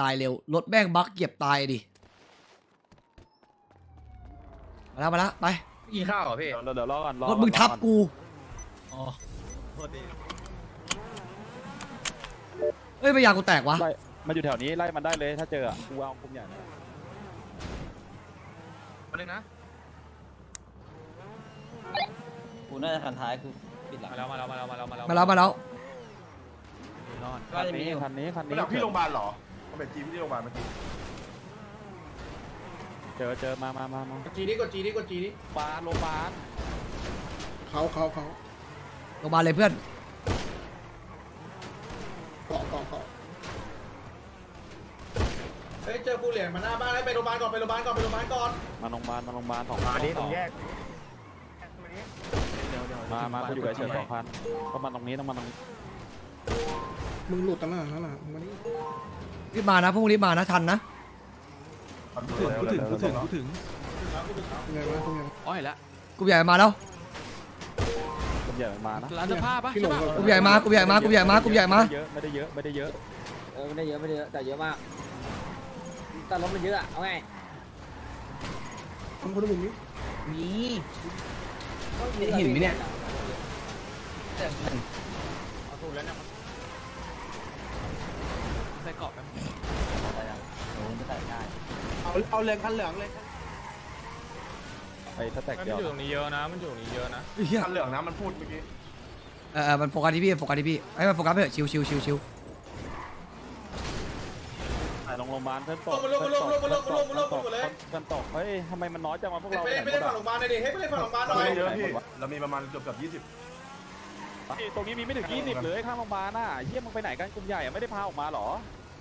ตายเร็ว รถแม่งบักเหยียบตายดิ มาแล้วมาแล้วไป กินข้าวเหรอพี่ เดี๋ยวเดี๋ยวรอก่อนรอรถมึงทับกู อ๋อเอ้ยไม่อยากกูแตกวะ ไล่มันอยู่แถวนี้ไล่มันได้เลยถ้าเจออะกูเอาคุมใหญ่นะมาเลยนะ กูน่าจะคันท้ายกูปิดหลัง มาแล้วมาแล้วมาแล้วมาแล้วมาแล้วมาแล้วมาแล้ว รอดก็จะมีอยู่คันนี้คันไปนี้ดักพี่โรงพยาบาลเหรอ เขาเป็นทีมที่โรงพยาบาลเมื่อกี้เจอเจอมามามามาจีนี่กดจีนี่กดจีนี่บาลโรงพยาบาลเขาเขาเขาลงมาเลยเพื่อนเกาะเกาะเกาะเฮ้ยเจอฟูเหรียญมาหน้าบ้านให้ไปโรงพยาบาลก่อนไปโรงพยาบาลก่อนไปโรงพยาบาลก่อนมาโรงพยาบาลมาโรงพยาบาลสองมาคันดิตรงแยกมามากูอยู่กับไอ้เฉินสองคันต้องมาตรงนี้ต้องมาตรงนี้มึงหลุดตั้งนานแล้วนะมึงมานี่ รีบมานะพรุ่งนี้มานะทันนะถึงถึงถึงถึงไงวะตรงไงอ๋อเห็นแล้วกูใหญ่มาแล้วคุมใหญ่มันมานะร้านเสื้อผ้าปะพี่หลใช่งปะกูใหญ่มากูใหญ่มากูใหญ่มากูใหญ่มาเยอะไม่ได้เยอะไม่ได้เยอะเออไม่ได้เยอะไม่ได้เยอะแต่เยอะมากแต่รถมันเยอะอะเอาไงทำคนละมุมนี้มีเห็นไหมเนี่ย เอาถูกแล้วเนี่ยใส่เกาะแป๊บ โอ้ยจะแต่ได้เอาเอาเหลืองคันเหลืองเลยไอ้ถ้าแตกมันเดียวอยู่ตรงนี้เยอะนะ มันอยู่ตรงนี้เยอะนะไอ้เหี้ยคันเหลืองนะมันพูดเมื่อกี้เออเออมันโฟกัสที่พี่โฟกัสที่พี่ให้มันโฟกัสไปเถอะชิวชิวชิวชิวไปโรงพยาบาลเพื่อนตกเพื่อนตกเพื่อนตกเพื่อนตกเพื่อนตกเฮ้ยทำไมมันน้อยจังวะพวกเราไม่ได้ไม่ได้ฝั่งโรงพยาบาลเลยดิให้ไม่ได้ฝั่งโรงพยาบาลหน่อยไม่เยอะพี่เรามีประมาณเกือบเกือบยี่สิบตรงนี้มีไม่ถึง20เลยข้างโรงพยาบาลน่ะเฮียมึงไปไหนกันกลุ่มใหญ่อะไม่ได้พาออกมาหรอ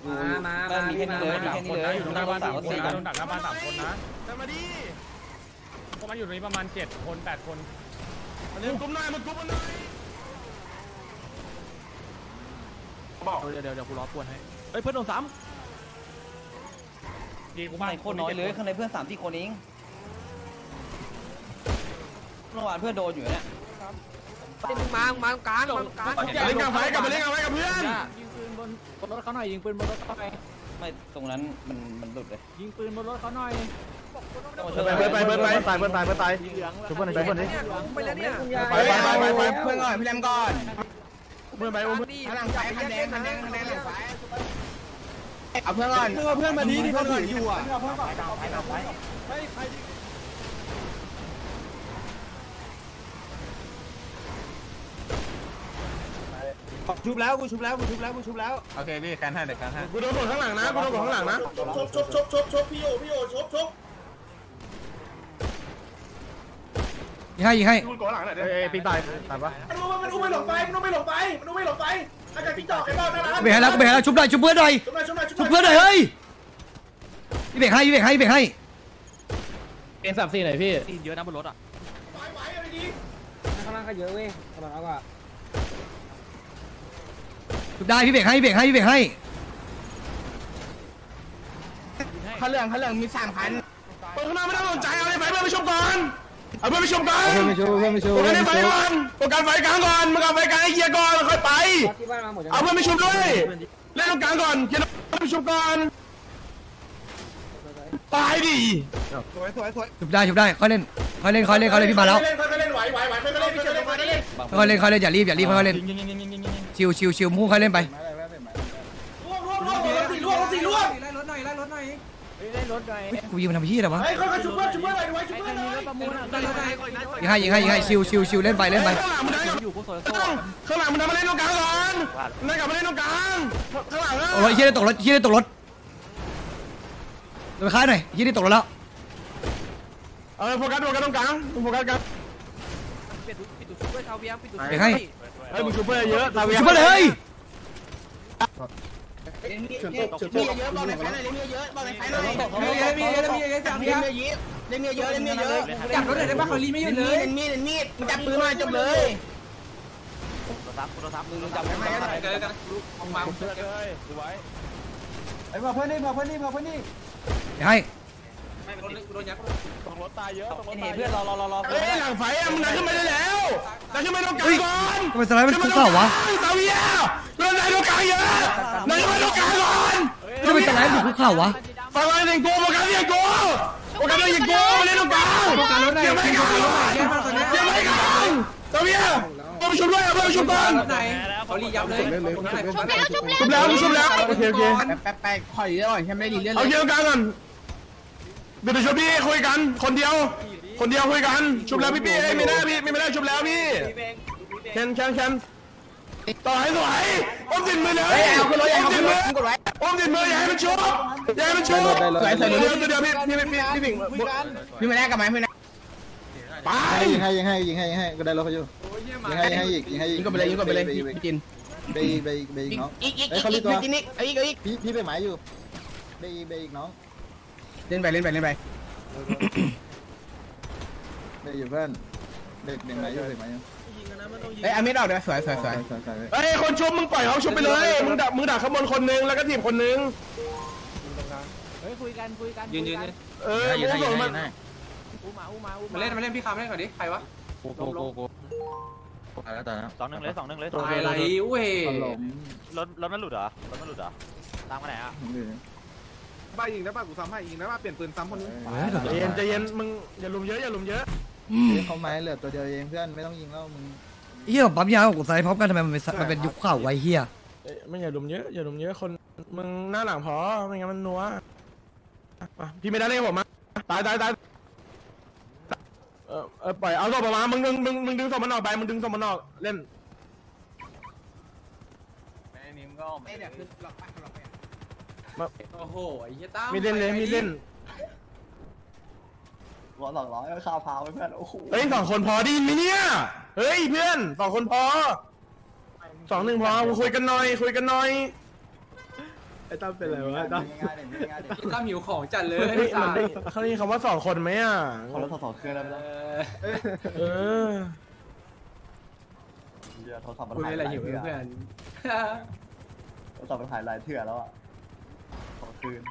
มามามามีแค่นี้เลยมีแค่นี้เลยอยู่หน้าบ้านสาสามมสี่คนกันะนโดนดักหน้าบ้านสามคนนะเดินมาดิพวกมันอยู่ตรงนี้ประมาณเจ็ดคนแปดคนมันเล่นกลุ่มหน่อยมันกลุ่มมันหน่อยบอกเดี๋ยวเดี๋ยวเดี๋ยวกูรอปวนให้เฮ้ยเพื่อนโดนซ้ำดีกูบ้าไม่โคตรน้อยเลยข้างในเพื่อนสามที่คนเองเมื่อวานเพื่อนโดนอยู่เนี่ยมึงมามึงมาตรงกลางตรงกลางเล่นกับไฟกับไปเล่นกับไฟกับเพื่อนยิงปืน บนบนรถเขาหน่อยยิงปืนบนรถเขาหน่อยไม่ตรงนั้นมันมันหลุดเลยยิงปืนบนรถเขาหน่อยไปไปไปไปไปตายเพื่อนตายเพื่อนตายชุบเพื่อนชุบเพื่อนดิไปแล้วเนี่ยไปไปไปไปไปเพื่อนก่อนพี่แรมก่อนเพื่อนไปอุ้มหลังไฟคันแดงคันแดงคันแดงหลังไฟเอาเพื่อนก่อนเพื่อนเพื่อนมาดีที่เพื่อนก่อนอยู่อะ ชุบแล้วกูชุบแล้วกูชุบแล้วกูชุบแล้วโอเคพี่การให้เด็กการให้กูโดนกดข้างหลังนะกูโดนกดข้างหลังนะชกชกชกชกชกพี่โอพี่โอชกชกยิงให้ยิงให้กูกดข้างหลังหน่อยเอ้ยปีตายตายปะมันอุ้มมันอุ้มไม่หลงไปมันอุ้มไม่หลงไปมันอุ้มไม่หลงไปอาจารย์ติ๊กตอกไอ้บ้าน่ารักกูเบรกให้แล้วกูเบรกให้แล้วชุบหน่อยชุบเพื่อนหน่อยชุบหน่อยชุบหน่อยชุบเพื่อนหน่อยเฮ้ยพี่เบรกให้พี่เบรกให้พี่เบรกให้เป็นสับสี่หน่อยพี่เยอะนะบนรถอะไหวไหวอะไรดีข้างล่างก็เยอะเว้ยกำลังเอาอะชุบ ได้พี่เบรกให้พี่เบรกให้พี่เบรกให้คันเหลืองคันเหลืองมีสามคันเปิดข้างหน้าไม่ต้องสนใจเอาเลยไฟเพื่อนไปชมก่อนเอาเพื่อนไปชมก่อนเพื่อนไม่ชูเพื่อนไม่ชูโฟกัสในไฟก่อนโฟกัสไฟกลางก่อนมึงเอาไฟกลางให้เคลียร์ก่อนแล้วค่อยไปที่บ้านมาหมดยังเอาเพื่อนไปชุบด้วยเล่นตรงกลางก่อนเคลียร์ไปชุบก่อนตายดิสวยสวยสวยชุบได้ชุบได้ค่อยเล่น ค่อยเล่นค่อยเล่นค่อยเล่นพี่มาแล้วเล่นค่อยเล่นไหวไหวไหวค่อยเล่นค่อยเล่นค่อยเล่นค่อยเล่นค่อยเล่นอย่ารีบอย่ารีบค่อยเล่นชิวชิวชิวมุ่งค่อยเล่นไปล่วงล่วงล่วงรถสี่ล่วงรถสี่ล่วงไล่รถหน่อยไล่รถหน่อยกูยิงมันทำพี่อะไรวะเฮ้ยค่อยๆชุบเพื่อนชุบเพื่อนหน่อยไว้ชุบเพื่อนหน่อยยิงให้ยิงให้ยิงให้ชิวชิวชิวเล่นไปเล่นไปข้างหลังมันได้ข้างหลังมันทำมาเล่นตรงกลางก่อนเล่นกลับมาเล่นตรงกลางข้างหลังโอ้ยเฮียได้ตกรถเฮียได้ตกรถเดินไปค้ายหน่อยเฮียได้ตกรถแล้วเออโฟกัสโฟกัสตรงกลางโฟกัสกันเบรกให้เฮ้ยมึงชูเพื่อนเยอะตาเวียชุบไปเลยเฮ้ยเฉินตกเฉินตกเยอะบอกในไฟหน่อยเล่นเยอะบอกในไฟหน่อยมีเยอะมีเยอะมีเยอะจับเล่นเยอะเล่นเยอะเล่นเยอะจับรถเลยได้ป่ะเขาลีไม่หยุดเลยเล่นมีดเล่นมีดจับปืนมาจบเลยมึงจับไม่ได้เลยดูไว้ไอ้มาเพื่อนนี่มาเพื่อนนี่มาเพื่อนนี่เดี๋ยวให้ตรงรถตายเยอะตรงรถเห็ตานยเพื่อนรอรอรอรอ เฮ้ยหลังไฟอะมึงดันขึ้นไปได้แล้วดันขึ้นไปตรงกลางก่อนทำไมสไลด์มันคุกเข่าวะตาเวียเล่นในตรงกลางเยอะดันขึ้นไปตรงกลางก่อนจะไปสไลด์อยู่ภูเขาวะฟังไว้หนึ่งกูโฟกัสอย่างกูโฟกัสอย่างกูมาเล่นตรงกลางโฟกัสรถไหนยังไม่กลางยังไม่กลางตัวเมียเพื่อนประชุมด้วยเพื่อนประชุมก่อนเขาลียับเลยเล่นเลยเล่นเลยชุบแล้วชุบแล้วโอเคโอเคแป๊บแป๊บขออีกหน่อยแค่ไม่ดีเล่นเอาเกี่ยวกันก่อน เดี๋ยวชุบพี่คุยกัน คนเดียว คนเดียวคุยกัน ชุบแล้วพี่พี่เอ้ยไม่ได้พี่ไม่ได้ชุบแล้วพี่แคนแคนแคนต่อให้สวยอมสินมือเลยเอาขึ้นรถเอาขึ้นมืออมสินมืออย่าให้มันชุบอย่าให้มันชุบสวยสวยเดียวเดียวพี่พี่พี่พี่พี่พี่มาแลกกับไหมพี่นะไปยิงให้ยิงให้ยิงให้ยิงให้ก็ได้รถเขาอยู่ยิงให้ยิงให้อีกยิงให้อีกยิงก็ไปเลยยิงก็ไปเลยพี่จินไปไปไปอีกน้องอีกอีกเอ้อียกเขาอีเรียกกตัวจินอีกอีกอีกพี่พี่ไปหมายอยู่ไปอีกไปอีกน้อง เล่นไปเล่นไปเล่นไปไปอยู่เพื่อนเด็กเด็กหมายอยู่เด็กหมายอยู่เอ้ยอามิดออกเดี๋ยวสวยสวยสวยใส่ใส่เฮ้ยคนชุบมึงปล่อยเขาชุบไปเลยมึงดักมึงดักขบวนคนนึงแล้วก็ทีมคนนึงยืนยืนเออมึงส่งมันมาเล่นมาเล่นพี่คำเล่นก่อนดิใครวะกูกูกูกูแล้วแต่นะสองหนึ่งเลยสองหนึ่งเลยตายอะไรเว้ยตลมรถรถมันหลุดเหรอรถมันหลุดเหรอตามมาไหนอะ บ้ายิงได้ป่ะกูซ้ำให้ยิงได้ป่ะเปลี่ยนปืนซ้ำคนนึงใจเย็นใจเย็นมึงอย่าลุมเยอะอย่าลุมเยอะเขาไม้เหลือตัวเดียวเองเพื่อนไม่ต้องยิงแล้วมึงเฮียปั๊มยากับกูสไลด์พร้อมกันทำไมมันเป็นมันเป็นยุคเข่าไวะเฮียเอ้ยไม่อย่าลุมเยอะอย่าลุมเยอะคนมึงหน้าหลังพอไม่งั้นมันนัวมาพี่ไม่ได้เล่นกับผมมาตายตายตายเออเออปล่อยเอาศพออกมามึงดึงมึงมึงดึงศพมันออกไปมึงดึงศพมันออกเล่นไม่เดี๋ยวคือหลอกไปหลอกไปมา โอ้โหไอ้เหี้ยตั้มมีเล่นเลยมีเล่นหัวหลอกร้อยข้าวพาวเพื่อนโอ้โหเฮ้ยสองคนพอไดีไหมเนี่ยเฮ้ยเพื่อนสองคนพอสองหนึ่งพอมาคุยกันหน่อย คุยกันหน่อยไอ้ตั้มเป็นไรวะไอ้ตั้มง่ายๆเลยง่ายๆเลยตั้มหิวของจัดเลยเฮ้ยมันได้เขาเรียกคำว่าสองคนไหมอะคนละสองเครื่องแล้วเออเดี๋ยวโทรศัพท์มันคุยหายอะไรหิวเพื่อนโทรศัพท์มันหายหลายเถื่อแล้วอะขอ คืน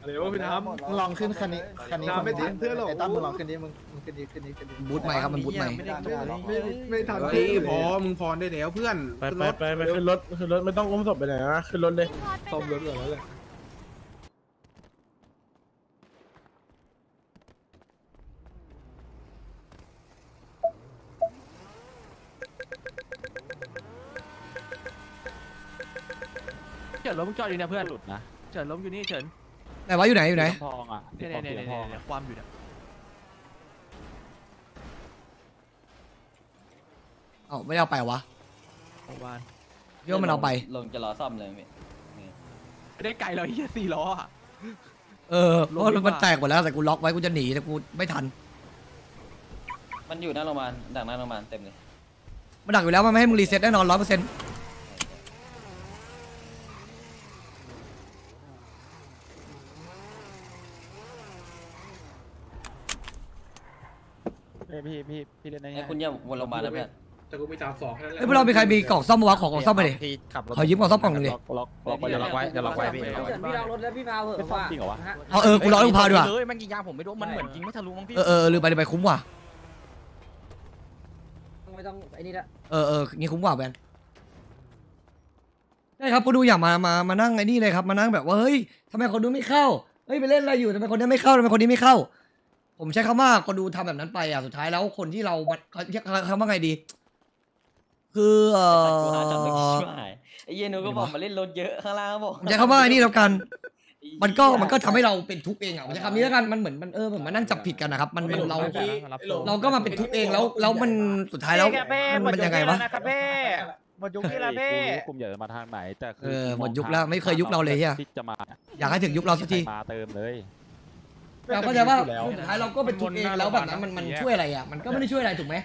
อะไรวะพี่น้ำมึงลองขึ้นคันนี้คันนี้คนดิไอ้ตั้มมึงลองขึ้นดิมึงมึงขึ้นดิขึ้นดิขึ้นดิบูทใหม่ครับมันบูทใหม่ ไม่ได้ไม่ได้หรอกไม่ทันเฮ้ยพอมึงพรได้แล้วเพื่อนไปไปไปไปขึ้นรถขึ้นรถไม่ต้องอุ้มศพไปไหนนะขึ้นรถเลยซ่อมรถก่อนแล้วแหละเฉินล้มจอดอยู่เนี่ยเพื่อนหลุดนะ เฉินล้มอยู่นี่เฉินไหนวะอยู่ไหนอยู่ไหนทองอะเนี่ยเนี่ยเนี่ยเนี่ยเนี่ยความอยู่เนี่ยเอ้าไม่ได้เอาไปเหรอวะโรงพยาบาลเดี๋ยวมันเอาไป ลงจะรอซ่อมเลยพี่ไม่ได้ไกลเลยเฮียสี่ล้ออะเออเพราะรถมันแตกหมดแล้วแต่กูล็อกไว้กูจะหนีแต่กูไม่ทัน มันอยู่หน้าโรงพยาบาลดักหน้าโรงพยาบาลเต็มเลยมันดักอยู่แล้วมันไม่ให้มึง reset แน่นอนร้อยเปอร์เซ็นต์ พี่พี่พี่เล่นได้ไงไอ้คุณอย่าวนโรงพยาบาลนะเพื่อนแต่กูมีสามสองแค่นั้นแหละเฮ้ยพวกเรามีใครมีกล่องซ่อมมาวะขอกล่องซ่อมไปดิ พี่ขับรถขอยืมกล่องซ่อมกล่องหนึ่งดิ ล็อกล็อกล็อกไว้เดี๋ยวล็อกไว้เดี๋ยวล็อกไว้พี่เกิดพี่เอารถแล้วพี่พาเหอะไม่ซ่อมจริงเหรอวะ เอาเออกูรอให้มึงพาดีกว่าเลยมันยิงยางผมไม่รู้มันเหมือนยิงไม่ทะลุมั้งพี่ เออเออลืมไปลืมไปคุ้มว่ะไม่ต้องไอ้นี่ละเออเอองี้คุ้มกว่าแบนใช่ครับก็ดูอยากมามามานั่งไอ้นี่เลยครับมานั่งแบบว่าเฮ้ยทำไมคนดูไม่เข้าเฮ้ยไปเล่นอะไรอยู่ทำไมคนนี้ไม่เข้าทำไมคนนี้ไม่เข้า ผมใช้คำว่าคนดูทำแบบนั้นไปอะสุดท้ายแล้วคนที่เราเขาเขาคำว่าไงดี คือเอกูหาจับไม่อชิบหายไอ้เหี้ยหนูก็บอกมาเล่นรถเยอะข้างล่างก็บอกผมใช้คำว่าไอ้นี่แล้วกัน มันก็มันก็ทำให้เราเป็นทุกข์เองอะผมใช้คำนี้แล้วกันมันเหมือนมันเออเหมือนมานั่งจับผิดกันนะครับ มันมันเราเราก็มาเป็นทุกข์เองแล้วแล้วมันสุดท้ายแล้วมันมันยังไงวะนะครับเพ่หมดยุคที่แล้วเพ่กูรู้กลุ่มใหญ่จะมาทางไหนแต่คืเออหมดยุคแล้วไม่เคยยุคเราเลยเหี้ยที่จะมาอยากให้ถึงยุคเราสักทีมาเติมเลย เราก็จะว่าสุดท้ายเราก็เป็นทุกข์เองแล้วแบบนั้นมันมันช่วยอะไรอะมันก็ไม่ได้ช่วยอะไรถูกไหม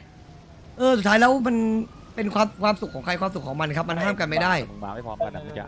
เออสุดท้ายแล้วมันเป็นความความสุขของใครความสุขของมันครับ มันห้ามกันไม่ได้ มึงมาไม่พร้อมกันนะเมื่อกี้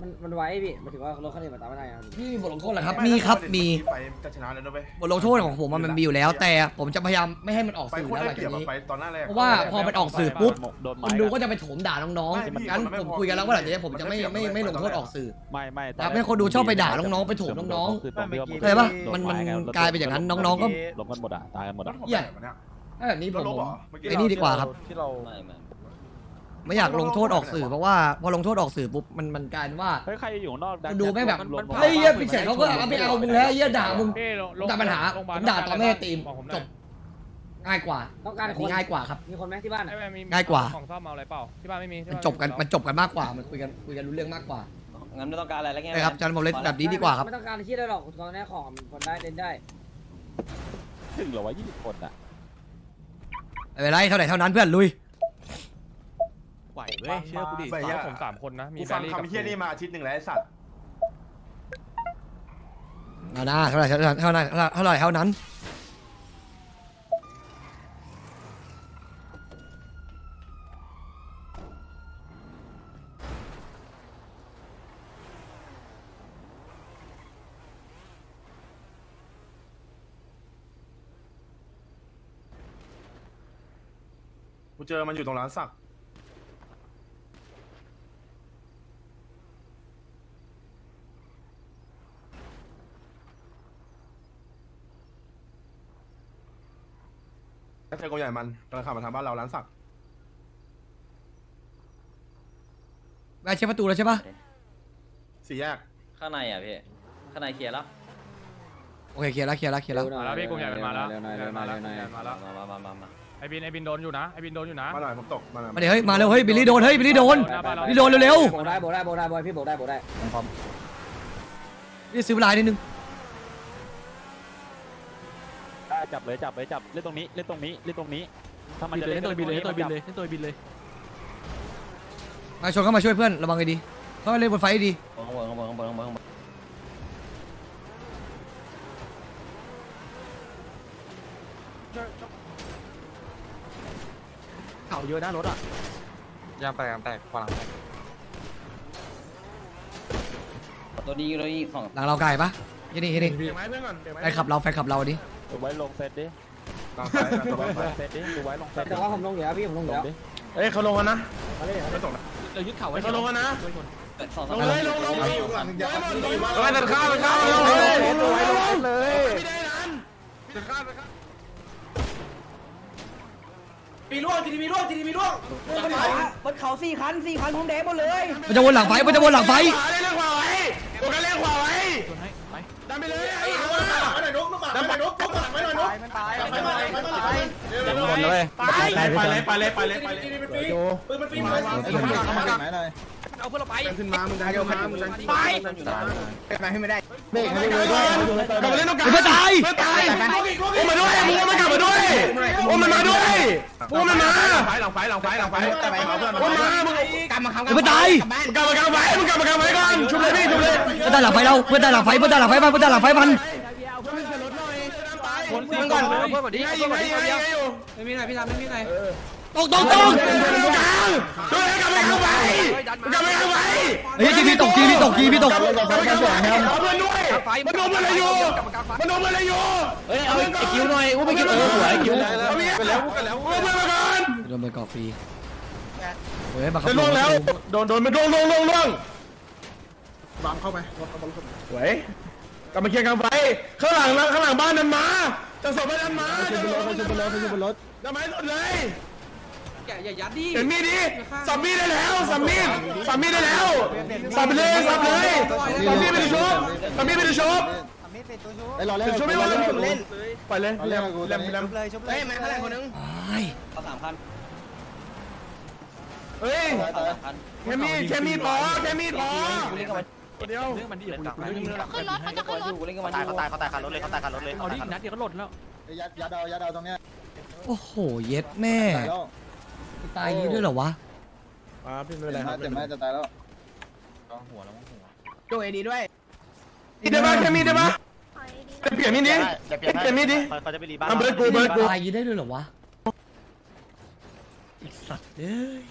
มันมันไว้พี่หมายถึงว่ารถคันนี้มันตามไม่ได้ครับนี่มีบทลงโทษเหรอครับ มีครับมี ไปจะชนะแล้วนะเว้ยบทลงโทษของผมอะมันมีอยู่แล้ว แต่ผมจะพยายามไม่ให้มันออกไปสื่อโคตรแล้วหได้ลังเปรีจายกนี้บอะไปตอนหน้าแรกเพราะว่าพอมันออกสื่อปุ๊บโดนคไม้นดูก็จะไปโถมด่าน้องๆงั้นผมคุยกันแล้วว่าหลังจากนี้ผมจะไม่ไม่ไม่ลงโทษออกสื่อ ไม่ไม่ครับให้คนดูชอบไปด่าน้องๆไปโถมน้องๆ คือตรงที่ว่าเข้าใจปะมันมันกลายเป็นอย่างนั้นน้องๆก็ล้มกันหมดอะตายกันหมดรอะถผมใหญ่กว่าเนี้ยถ้าแบบนี้ผรถมลบผเหรมอเมื่อกี้ไอ้นี่ดีกว่าครับ ที่เรา ไม่ไม่ ไม่อยากลงโทษออกสื่อเพราะว่าพอลงโทษออกสื่อปุ๊บมันมันกลายเป็นว่า เฮ้ยใครอยู่ข้างนอกดัดูแม่งแบบรวมๆเฮ้ยเหี้ยพี่เฉินเขาก็เอาไม่เอามึงแล้วเหี้ยด่ามึงพี่ลงลงด่าปัญหาโรงพยบผลมด่าตอนไม่ได้ตีมบอกผมหจน่อยบง่ายกว่าต้องการแบบคนนี้ง่ายกว่าครับมีคนไหมที่บ้านไอ้แม่มีง่ายกว่าของซ่อมเอาอะไรเปล่าที่บ้านไม่มีที่มันบ้าจบกันไมันจบกันมากกว่ามันคุยกันคุยกันรู้เรื่องมากกว่างั้นไม่ต้องการอะไรแล้วไงนะครับอาจารย์ผมเล่นแบบนี้ดีกว่าครับไม่ต้องการที่ได้หรอกตอนนี้ของคนได้เล่นได้ถึงเหรอวะยี่สิบคนอะไม่เป็นไรเท่าไหร่เท่านั้นเพื่อนลุย ไหวเว้ยเชื่อกูดิซ่อมผมสามคนนะมีกูแบฟังรี่กับคำเฮี้ยนี่มาอาทิตย์หนึ่งแล้วไอ้สัตว์เอาหน้าเท่าไหร่เท่าไหร่เท่าไหร่เท่าไหร่เท่านั้นกูเจอมันอยู่ตรงร้านสัก เจอกองใหญ่มันกำลังขับมาทางบ้านเราร้านสักแม่เช็คประตูแล้วใช่ปะสี่แยกข้างในอะพี่ ข้างในเคลียร์แล้ว โอเคเคลียร์แล้วเคลียร์แล้วเคลียร์แล้ว มาแล้วพี่กลุ่มใหญ่มันมาแล้วเร็วหน่อยเร็วหน่อยเร็วหน่อยมาแล้วมามามามาไอ้บินไอ้บินโดนอยู่นะไอ้บินโดนอยู่นะมาหน่อยผมตกมาหน่อยมาเดี๋ยวเฮ้ยมาเร็วเฮ้ยบิลลี่โดนเฮ้ยบิลลี่โดนหน้าบ้านเราบิลลี่โดนเร็วโบกได้โบกได้โบกได้บอยพี่โบกได้โบกได้ๆนี่ซื้อเวลานิดนึง ได้ จับเลยจับเลยจับเล่นตรงนี้เล่นตรงนี้เล่นตรงนี้ถ้ามันบินจะเลยเล่นตัวบินเลยตัวบินเลยจับตัวบินเลยมาชนเข้ามาช่วยเพื่อนระวังให้ดีเขาเล่นบนไฟให้ดีข้างบนข้างบนข้างบนข้างบนข้างบนเข่าเยอะหน้ารถอะยางแตกยางแตกขวาหลังแตกตัวนี้ตัวนี้สองหลังเราไกลปะยี่นี่ยี่นี่เดี๋ยวไม้เพื่อนก่อนเดี๋ยวไม้แฟนขับเราแฟนขับเราอันนี้ ดูไว้ลงเซตดิลองไปนะตัวดูลองไปไว้เซตดิดูไว้ลงเซตดิแต่ว่าผมลงเหลือพี่ผมลงเหลลืงอดิเอ้ยเขาลงกันนะมาเลยไม่ตกนะเรายึดเข่าไว้เขาลงกันนะสองลสามงเลยลงลงลงไปตัดข้าวตัดข้าวลงเลยเลยไม่ได้นั้นตัดข้าวตัดข้าวมีร่วงจีดีมีร่วงจีดีมีร่วงบนเขาบนเขาสี่คันสี่คันผมแดงหมดเลยมันจะวนหลังไฟมันจะวนหลังไฟขวาเลยเล่นขวาไว้โอกาสเล่นขวาไว้ชนให้ไปดันไปเลยไอ้หัวไปหน่อยนกนกไปหน่อยนกนกไปหน่อยนก ไปเลยไปเลยไปเลยไปเลยปืนมันฟรีปืนมันฟรีเอาเพื่อนเราไปขึ้นมามึงดันขึ้นมามึงดันขึ้นมาดันขึ้นมาเบรกให้ด้วยกลับมาเล่นตรงกลางเพื่อนตายตายโอ้มาด้วยมึงมันกลับมาด้วยโอ้มันมาด้วยโอ้มันมาหลังไฟหลังไฟหลังไฟหลังไฟโอ้มามึงเพื่อนไปตายกลับมากลางไฟมึงกลับมากลางไฟก่อนชุบเลยพี่ชุบเลยเพื่อนตายหลังไฟเราเพื่อนตายหลังไฟเพื่อนตายหลังไฟมันเพื่อนตายหลังไฟมัน คนสี่ก่อนเพื่อนก่อนดิยิงเพื่อนยิก่อนงดิยิงเดียวอยู่ไม่มีไหนพี่ทำไม่มีไหนตกตกตกกลางช่วยกลับมากลางไฟกลับมากลางไฟเฮ้ยทีพีตกทีพีตกทีพีตกกลับมากลางไฟเอาเพื่อนด้วยมันโดนอะไรอยู่มันโดนอะไรอยู่เฮ้ยเอาไอ้คิวหน่อยอู้ไปคิวเออหัวไอ้คิวเอาเพื่อนแล้วกันแล้วเอาเพื่อนมาก่อนโดนไปกอกฟรีเฮ้ยบังคับจะล่วงแล้วโดนโดนมันล่วงล่วงล่วงล่วงบังเข้าไปรถเข้าไปรถสวยกลับมาเคลียร์กลางไฟข้างหลังนะข้างหลังบ้านนั้นมา จะส่งไปนั้นมาจะส่งไปนั้นมาจะรถจะไม่สุดเลยอย่าอย่ายัดดิเห็นมีดดิสับมีดได้แล้วสับมีดสับมีดได้แล้วสับไปเลยสับเลยสับมีดไปดูชบสับมีดไปดูชบไอ้รอเล่นเป็นชบไม่ว่าเล่นเล่นไปเลยเล่มเล่มเล่มเฮ้ยแม่อะไรคนนึงไอ้เขาสามคันเฮ้ยเขาสามคันแค่มีดแค่มีดพอแค่มีดพอกู เล่นกับมันเดียวเรื่องมันดิอย่ากูเรื่องขึ้นรถมันจะขึ้นรถกูเล่นกับมันเขาตายเขาตายเขาตายคันรถเลยเขาตายคันรถเลยเอาดินัดเดียวก็หล่นแล้วยัดยัดเอายัดเอาตรงเนี้ยโอ้โหเย็ดแม่ตายแล้วตายอยางงี้ด้วยเหรอวะอ่าพี่ไม่เป็นไรเจ็บคไหมรับเจ็บไหมจะตายแล้วหัวแล้วหัวดูเอดีด้วยมีดได้ปะแค่มีดได้ปะเปลี่ยนมีดดิจะเปลี่ยนเปลี่ยนมีดดิเขาจะไปรีบ้านอะเบิร์ดกูเบิร์ดกูตายอยางงี้ได้ด้วยเหรอวะไอ้สัตว์เอ้ย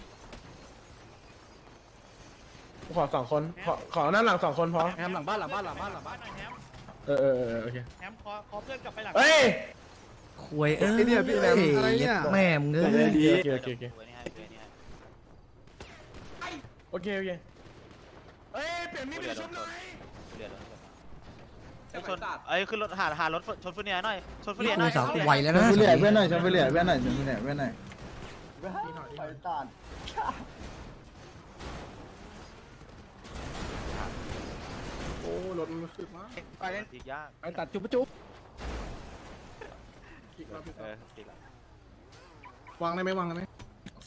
ขอสองคน ขอขอหน้าหลังสองคนพอแฮมหลังบ้านหลังบ้านหลังบ้านหลังบ้านเออเออเออโอเคแฮมขอขอเพื่อนกลับไปหลังเฮ้ยควยเอ้ยเนี่ยพี่แรมอะไรเนี่ยย็ดแม่มึงเอ้ยโอเคโอเคโอเคโอเคโอเคเฮ้ยเปลี่ยนมีดไปชุบหน่อยชนเอ้ยขึ้นรถหาหารถชนฟุตเนียหน่อยชนฟุตนี่เนียหกูน่อยสาวกูไวแล้วชนะมไปเหลี่ยเพื่อนหน่อยชมไปเหลี่ยเพื่อนหน่อยชมไปเหลี่ยเพื่อนหน่อยไปตัด ถมันขึ้นมาไปเล่นอีกยากไปตัดจุ๊บจุ๊บอีกรอบอีกรเอออบอีกแล้ววางได้ไหมวางได้ไหม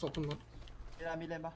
ศพคุณรถมีอะไรมีเล่นปะ